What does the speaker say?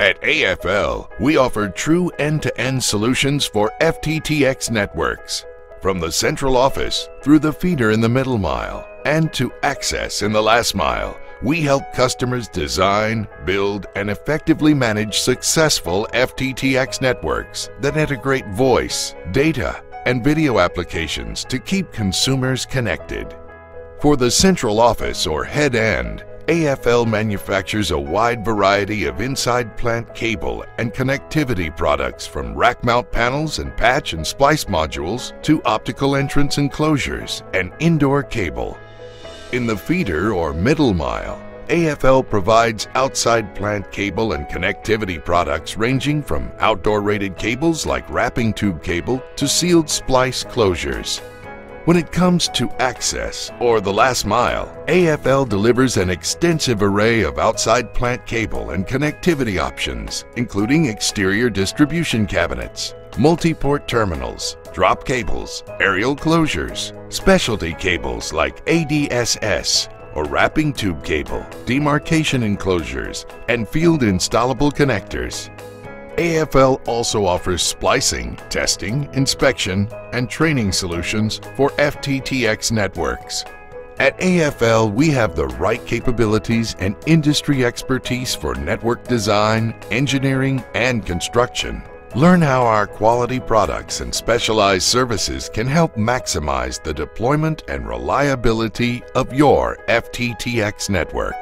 At AFL, we offer true end-to-end solutions for FTTX networks. From the central office, through the feeder in the middle mile, and to access in the last mile, we help customers design, build, and effectively manage successful FTTX networks that integrate voice, data, and video applications to keep consumers connected. For the central office or head end, AFL manufactures a wide variety of inside plant cable and connectivity products from rack mount panels and patch and splice modules to optical entrance enclosures and indoor cable. In the feeder or middle mile, AFL provides outside plant cable and connectivity products ranging from outdoor rated cables like wrapping tube cable to sealed splice closures. When it comes to access, or the last mile, AFL delivers an extensive array of outside plant cable and connectivity options, including exterior distribution cabinets, multi-port terminals, drop cables, aerial closures, specialty cables like ADSS, or wrapping tube cable, demarcation enclosures, and field installable connectors. AFL also offers splicing, testing, inspection, and training solutions for FTTX networks. At AFL, we have the right capabilities and industry expertise for network design, engineering, and construction. Learn how our quality products and specialized services can help maximize the deployment and reliability of your FTTX network.